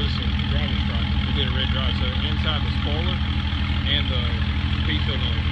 purpose of driving truck. We did a red drive. So inside the spoiler and the piece of the